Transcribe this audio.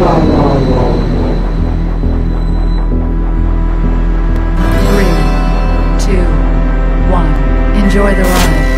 Three, two, one. Enjoy the ride.